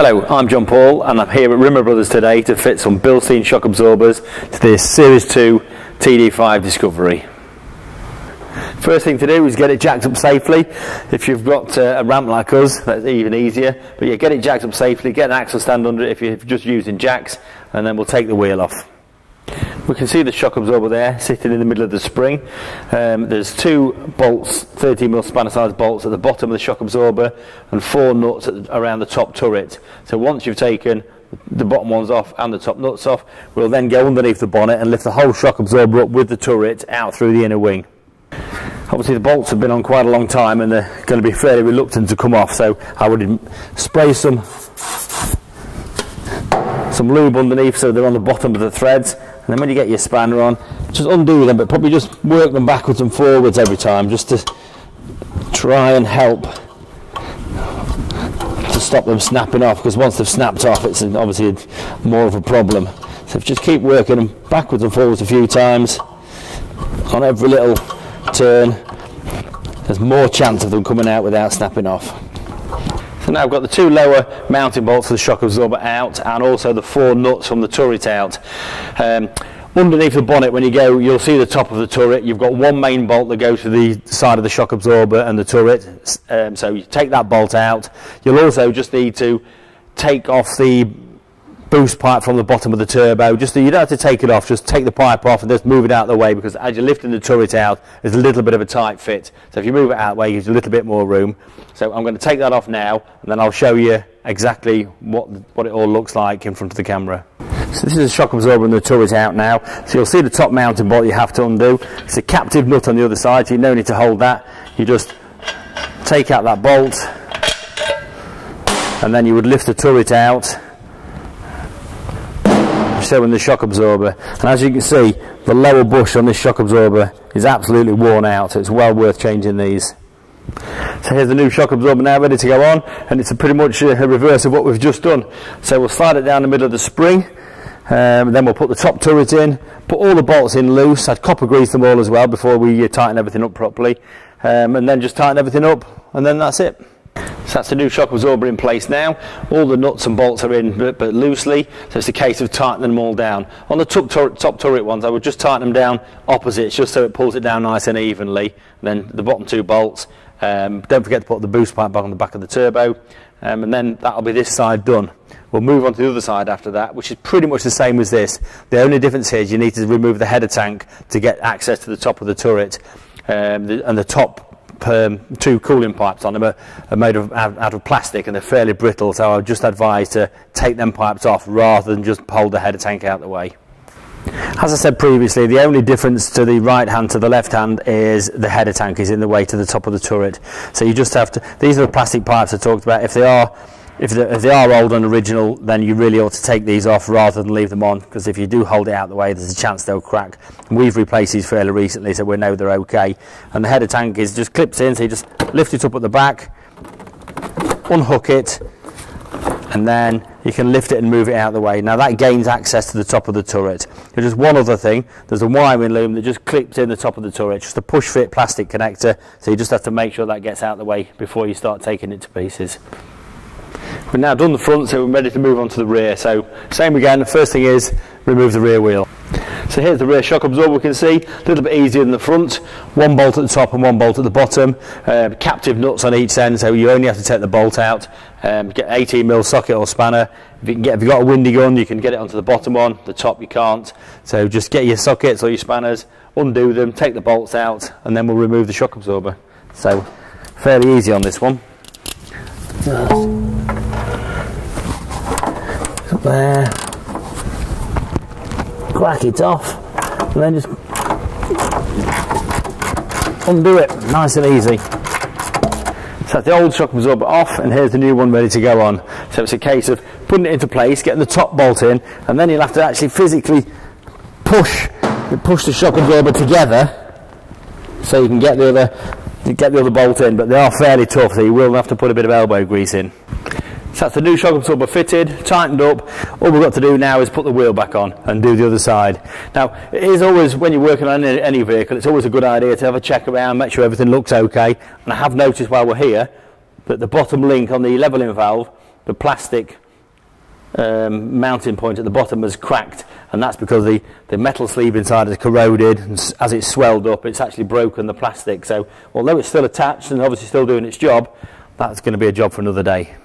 Hello, I'm John Paul and I'm here at Rimmer Brothers today to fit some Bilstein shock absorbers to this Series 2 TD5 Discovery. First thing to do is get it jacked up safely. If you've got uh, a ramp like us, that's even easier. But yeah, get it jacked up safely, get an axle stand under it if you're just using jacks, and then we'll take the wheel off. We can see the shock absorber there sitting in the middle of the spring. Um, there's two bolts, 13mm spanner size bolts at the bottom of the shock absorber and four nuts around the top turret. So once you've taken the bottom ones off and the top nuts off, we'll then go underneath the bonnet and lift the whole shock absorber up with the turret out through the inner wing. Obviously the bolts have been on quite a long time and they're going to be fairly reluctant to come off so I would spray some some lube underneath so they're on the bottom of the threads and then when you get your spanner on just undo them but probably just work them backwards and forwards every time just to try and help to stop them snapping off because once they've snapped off it's obviously more of a problem. So just keep working them backwards and forwards a few times on every little turn there's more chance of them coming out without snapping off so now I've got the two lower mounting bolts for the shock absorber out and also the four nuts from the turret out. Um, underneath the bonnet when you go you'll see the top of the turret. You've got one main bolt that goes to the side of the shock absorber and the turret. Um, so you take that bolt out. You'll also just need to take off the boost pipe from the bottom of the turbo. Just so you don't have to take it off, just take the pipe off and just move it out of the way because as you're lifting the turret out, there's a little bit of a tight fit. So if you move it out of the way, it gives you a little bit more room. So I'm going to take that off now and then I'll show you exactly what, what it all looks like in front of the camera. So this is a shock absorber and the turret out now. So you'll see the top mounting bolt you have to undo. It's a captive nut on the other side, so you don't need to hold that. You just take out that bolt and then you would lift the turret out so in the shock absorber and as you can see the lower bush on this shock absorber is absolutely worn out so it's well worth changing these. So here's the new shock absorber now ready to go on and it's pretty much a reverse of what we've just done. So we'll slide it down the middle of the spring um, then we'll put the top turret in put all the bolts in loose. I'd copper grease them all as well before we uh, tighten everything up properly. Um, and then just tighten everything up and then that's it so that's the new shock absorber in place now. All the nuts and bolts are in, but, but loosely. So it's a case of tightening them all down. On the top, tur top turret ones, I would just tighten them down opposite, just so it pulls it down nice and evenly. And then the bottom two bolts. Um, don't forget to put the boost pipe back on the back of the turbo. Um, and then that'll be this side done. We'll move on to the other side after that, which is pretty much the same as this. The only difference here is you need to remove the header tank to get access to the top of the turret. Um, the, and the top um, two cooling pipes on them are, are made of, out of plastic and they're fairly brittle, so I would just advise to take them pipes off rather than just hold the header tank out the way. As I said previously, the only difference to the right hand to the left hand is the header tank is in the way to the top of the turret. So you just have to, these are the plastic pipes I talked about. If they are if they, are old and original, then you really ought to take these off rather than leave them on, because if you do hold it out the way, there's a chance they'll crack. We've replaced these fairly recently, so we know they're okay. And the header tank is just clipped in, so you just lift it up at the back, unhook it, and then you can lift it and move it out of the way. Now that gains access to the top of the turret. There's just one other thing. There's a wiring loom that just clips in the top of the turret, just a push fit plastic connector. So you just have to make sure that gets out of the way before you start taking it to pieces. We've now done the front, so we're ready to move on to the rear. So same again, the first thing is remove the rear wheel. So here's the rear shock absorber we can see, a little bit easier than the front. One bolt at the top and one bolt at the bottom. Uh, captive nuts on each end, so you only have to take the bolt out. Um, get 18 mil socket or spanner. If, you can get, if you've got a windy gun, you can get it onto the bottom one, the top you can't. So just get your sockets or your spanners, undo them, take the bolts out, and then we'll remove the shock absorber. So fairly easy on this one there, crack it off, and then just undo it, nice and easy. So the old shock absorber off, and here's the new one ready to go on. So it's a case of putting it into place, getting the top bolt in, and then you'll have to actually physically push, push the shock absorber together, so you can get the other, get the other bolt in. But they are fairly tough, so you will have to put a bit of elbow grease in. So that's the new shock absorber fitted, tightened up. All we've got to do now is put the wheel back on and do the other side. Now, it is always, when you're working on any, vehicle, it's always a good idea to have a check around, make sure everything looks okay. And I have noticed while we're here that the bottom link on the levelling valve, the plastic um, mounting point at the bottom has cracked and that's because the, the metal sleeve inside has corroded and as it's swelled up it's actually broken the plastic so although it's still attached and obviously still doing its job that's going to be a job for another day